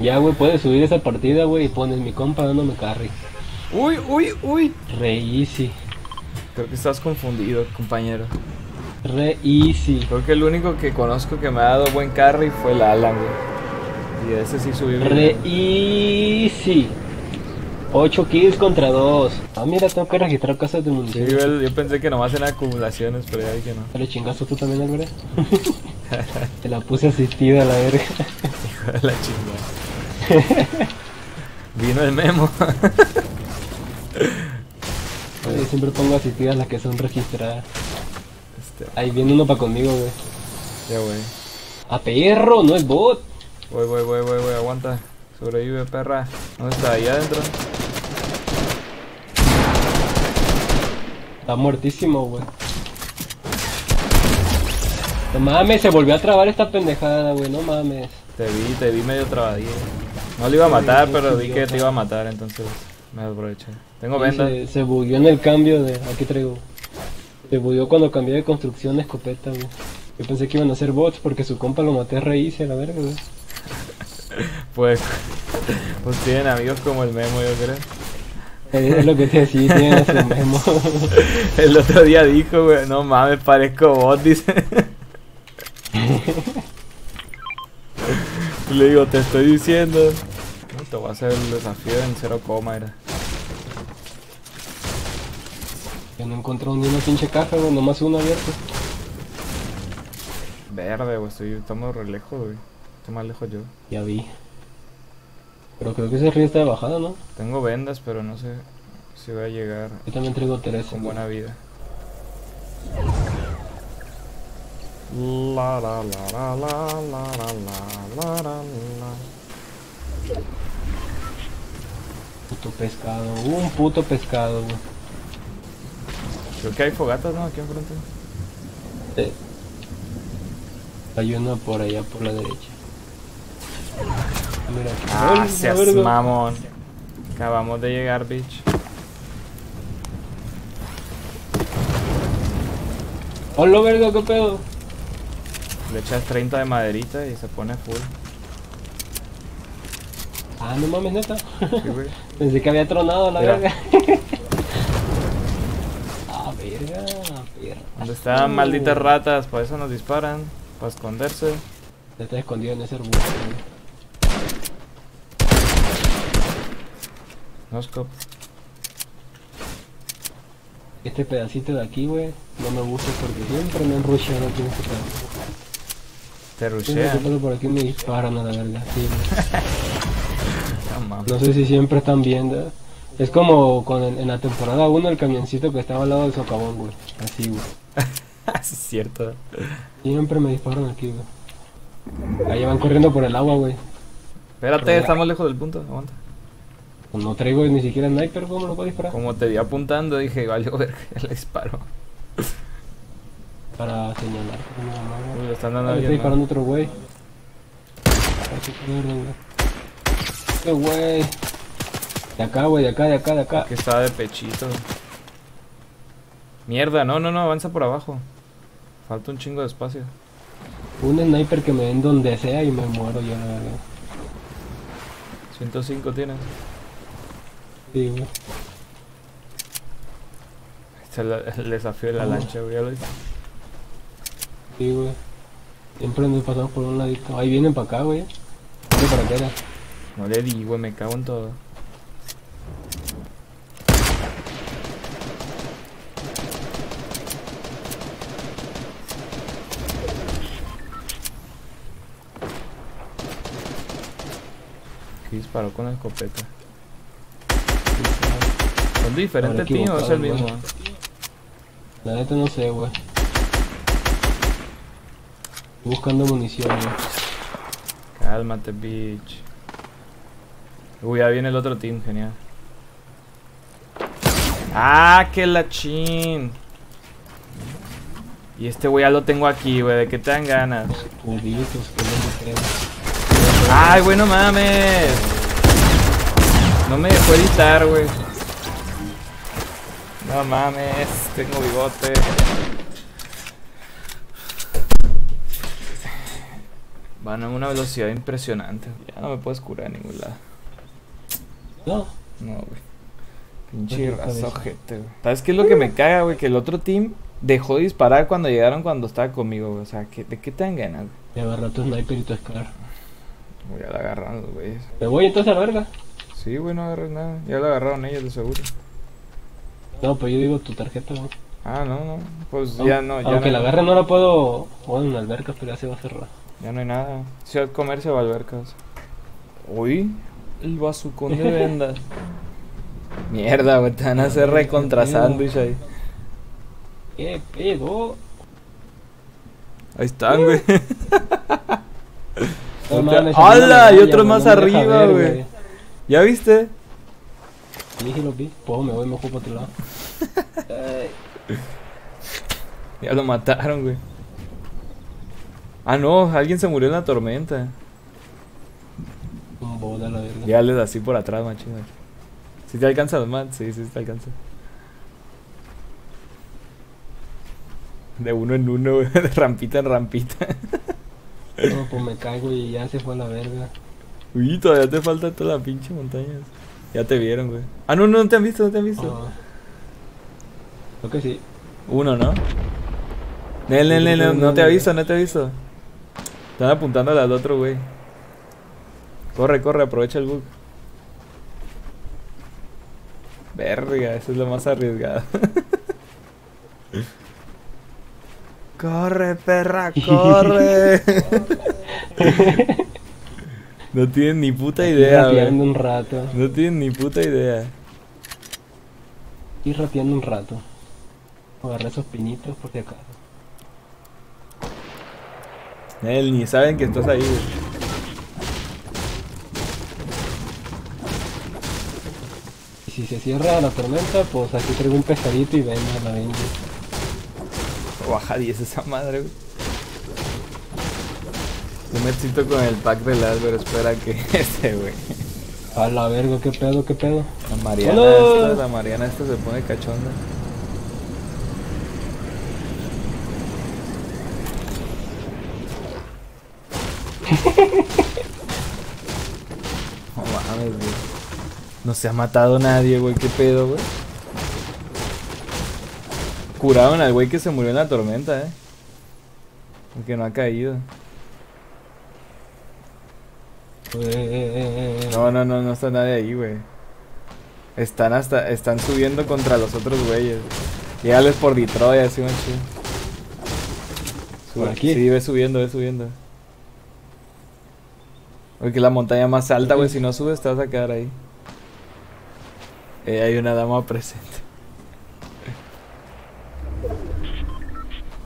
Ya, güey, puedes subir esa partida, güey, y pones mi compa dándome carry. Uy, uy, uy. Re easy. Creo que estás confundido, compañero. Re easy. Creo que el único que conozco que me ha dado buen carry fue el Alan, güey. Y ese sí subí bien. Re easy. 8 kills contra 2. Ah, mira, tengo que registrar casas de Sí, munición. yo, yo pensé que nomás eran acumulaciones, pero ya vi que no. Dale chingazo tú también, Álvarez. Te la puse asistida a la verga. Hijo de la chingada. Vino el memo. Yo siempre pongo asistidas las que son registradas. Este, Ahí viene uno para conmigo, güey. ya, güey. A perro, no es bot. Voy, voy, voy, voy, voy, aguanta. Sobrevive, perra. ¿Dónde está? Ahí adentro. Está muertísimo, güey. No mames, se volvió a trabar esta pendejada, güey. No mames. Te vi, te vi medio trabadillo. No lo iba a matar, Sí, pero vi que te iba a matar, entonces me aproveché. Tengo venda. Se, se bugueó en el cambio de. Aquí traigo. Se bugueó cuando cambié de construcción de escopeta, güey. Yo pensé que iban a ser bots porque su compa lo maté a raíz a la verga, güey. Pues, pues tienen amigos como el memo, yo creo. Es lo que te decía, tienen a su memo. El otro día dijo, güey, no mames, parezco bot, dice. Le digo, te estoy diciendo. Te voy a hacer el desafío en cero coma, era. Yo no encontré ni una pinche caja, güey, nomás uno abierto. Verde, güey, estoy, estamos re lejos, güey. Estoy más lejos yo. Ya vi. Pero creo que ese río está de bajada, ¿no? Tengo vendas, pero no sé si voy a llegar Yo también traigo 13. con buena vida. La la la la la la la la la la la. Puto pescado, un puto pescado, güey. Creo que hay fogatas, ¿no? Aquí enfrente. Sí. Hay uno por allá por la derecha. Mira. Ah, seas verga. mamón. Acabamos de llegar, bitch. Hola, verga, qué pedo. Le echas 30 de maderita y se pone full. Ah, no mames, neta. Sí, güey. Pensé que había tronado la Mira. verga. ah, verga, perra. ¿Dónde están malditas ratas? Por eso nos disparan. Para esconderse. Está escondido en ese arbusto. Este pedacito de aquí, güey, no me gusta porque siempre me han rusheado aquí en este pedazo. Te Siempre que rushean. por aquí me disparan a la verga, sí. No. No sé si siempre están viendo. Es como con el- en la temporada 1 el camioncito que estaba al lado del socavón, güey. Así, güey. Es cierto. Siempre me disparan aquí, güey. Ahí van corriendo por el agua, güey. Espérate, estamos lejos del punto. Aguanta. Pues no traigo ni siquiera sniper, ¿cómo lo puedo disparar? Como te vi apuntando, dije, vale, verga, le disparo. Para señalar. Uy, le están dando a Ahí está disparando otro güey. Este güey. De acá, güey, de acá, de acá, de acá. Que estaba de pechito. Mierda, no, no, no, avanza por abajo. Falta un chingo de espacio. Un sniper que me den donde sea y me muero yo, la verdad. 105 tienes. Sí. Este es el desafío de la Oh. lancha, güey. Sí, güey. Siempre nos pasamos por un ladito. Ahí vienen para acá, güey. Para acá, era. No le di, güey, me cago en todo. Que disparó con la escopeta. ¿Son diferentes tío o es el mismo? La neta no sé, güey. Estoy buscando munición, güey. Cálmate, bitch. Uy, ya viene el otro team, genial. Ah, que la chin. Y este güey ya lo tengo aquí, güey. ¿De qué te dan ganas? Que. Ay, güey, no mames. No me dejó editar, güey. No mames, tengo bigote. Van a una velocidad impresionante. Ya no me puedes curar en ningún lado. No. No, güey. Pinche raza ojete, güey. ¿Sabes qué es lo que me caga, güey? Que el otro team dejó de disparar cuando llegaron cuando estaba conmigo, güey. O sea, ¿qué, ¿de qué te dan ganas, güey? Te agarró tu sniper y tu escalar. Ya la agarraron los güeyes. ¿Te voy entonces a la verga? Sí, güey, no agarré nada. Ya la agarraron ellos, de seguro. No, pues yo digo tu tarjeta, güey. Ah, no, no. Pues ya no, ya Aunque no, la agarre no la puedo. Bueno, en la alberca, pero ya se va a cerrar. ya no hay nada. Ciudad Comercio o albercas. Uy, el bazucón de vendas. Mierda, güey, te van a hacer recontra sándwich ahí. ¿Qué pedo? Ahí están, güey. No ¡Hala! Y otro más no arriba, güey. ¿Ya viste? Vi. Pues me voy mejor para otro lado. Ya lo mataron, güey. Ah, no, alguien se murió en la tormenta. un bola la verga. Ya les así por atrás, machín. Si te alcanza los mats, sí, sí te alcanza. De uno en uno, güey, de rampita en rampita. No, pues me caigo y ya se fue a la verga. Uy, todavía te falta toda la pinche montaña. Ya te vieron, güey. Ah, no, no te han visto, no te han visto. Ah. Creo que sí. Uno, ¿no? Nel, nel, nel, no, no te ha visto, no te ha visto. Están apuntando al otro, güey. Corre, corre, aprovecha el bug. Verga, eso es lo más arriesgado. corre, perra, corre. no tienen ni puta idea, rapeando un rato. No tienen ni puta idea. Y rapeando un rato. Agarré esos pinitos por si acaso. Ni saben que estás ahí, güey. Y si se cierra la tormenta, pues aquí traigo un pescadito y venga la vende. Baja 10 esa madre, güey. Yo me excito con el pack del Álvaro, espera que este, güey. A la verga, qué pedo, qué pedo. La Mariana ¡Hola! esta, la Mariana esta se pone cachonda. No mames, güey. No se ha matado nadie, güey. ¿Qué pedo, güey? Curaron al güey que se murió en la tormenta, eh. Porque no ha caído. Eh. No, no, no, no está nadie ahí, güey. Están hasta, están subiendo contra los otros güeyes. Llegales por Detroit, así chido. ¿Por aquí? Sí, ve subiendo, ve subiendo. Porque la montaña más alta, güey. Si no subes, te vas a quedar ahí. Eh, hay una dama presente.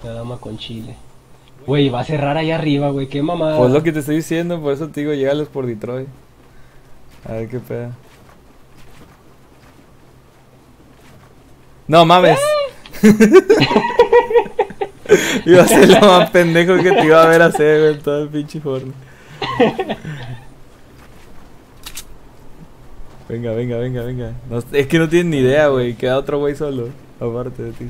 La dama con chile. Güey, va a cerrar allá arriba, güey, qué mamada. Pues lo que te estoy diciendo, por eso te digo, llegales por Detroit. A ver qué pedo. No mames. iba a ser lo más pendejo que te iba a ver hacer, güey, en todo el pinche forno. Venga, venga, venga, venga. No, es que no tienen ni idea, güey. Queda otro güey solo, aparte de ti.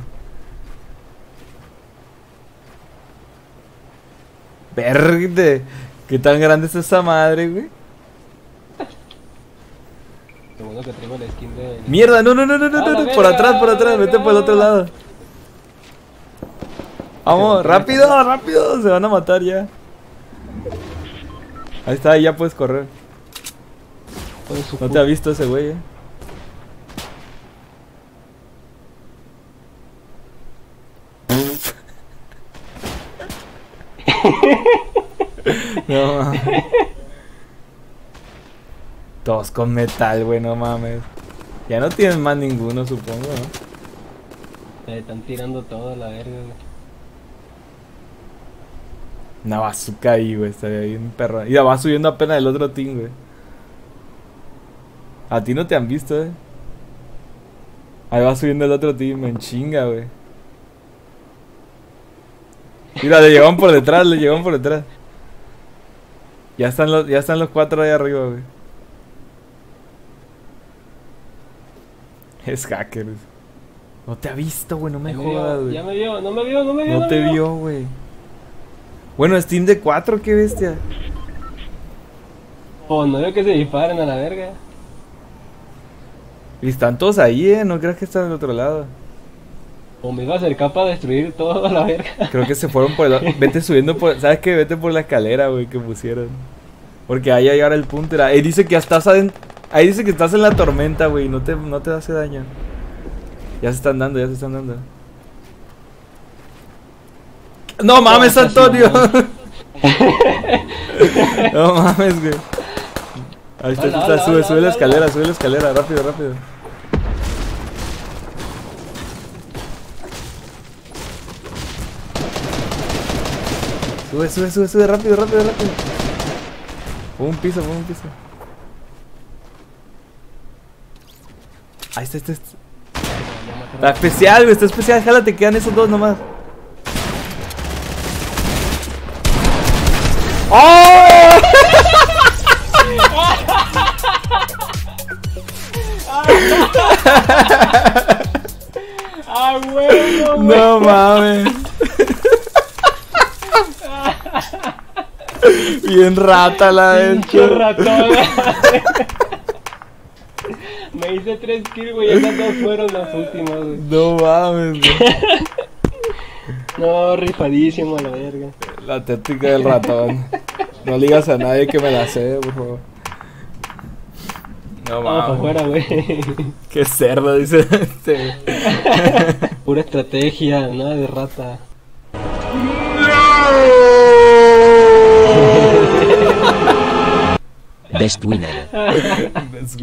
Verde. ¿Qué tan grande es esa madre, güey? Que traigo la skin de. Mierda, no, no, no, no, no, ¡A no, por atrás, por atrás, vete por el otro lado. Vamos, rápido, rápido, se van a matar ya. Ahí está, ahí ya puedes correr. No te ha visto ese güey, eh. no mames. Todos con metal, güey, no mames. Ya no tienen más ninguno, supongo, ¿no? Me están tirando todo a la verga, güey. Una bazooka ahí, güey, estaría bien perro. Y la va subiendo apenas el otro team, güey. A ti no te han visto, eh. Ahí va subiendo el otro team, en chinga, güey. Mira, le llegaron por detrás, le llegaron por detrás. Ya están los, ya están los cuatro ahí arriba, güey. Es hacker. No te ha visto, güey, no me Ya jodas, güey. Ya me vio, no me vio, no me vio. No te me vio, güey. Bueno, Steam de 4, qué bestia. O no veo que se disparen a la verga. Y están todos ahí, eh. No creas que están del otro lado. O me iba a acercar para destruir todo a la verga. Creo que se fueron por el. Vete subiendo por. ¿Sabes qué? Vete por la escalera, güey, que pusieron. Porque ahí hay ahora el punto. Ahí dice que estás adentro. Ahí dice que estás en la tormenta, güey. No te, no te hace daño. Ya se están dando, ya se están dando. No mames, Antonio. no mames, güey. Ahí está, Hola, está, hola, sube, hola, sube la escalera, sube la escalera, rápido, rápido. Sube, sube, sube, sube, rápido, rápido, rápido. Pon un piso, pon un piso. Ahí está, está, está. Está especial, güey, está especial. Jálate, quedan esos dos nomás. ¡Oh! ¡Ah, huevo! No mames. Bien rata la de. Me hice tres kills, güey. Esas dos fueron las últimas, güey. No mames, güey. No, rifadísimo a la verga. La técnica del ratón. No digas a nadie que me la sé, por favor. No mames. afuera, güey. Qué cerdo, dice este. Pura estrategia, nada de rata. Best Best win ever. Best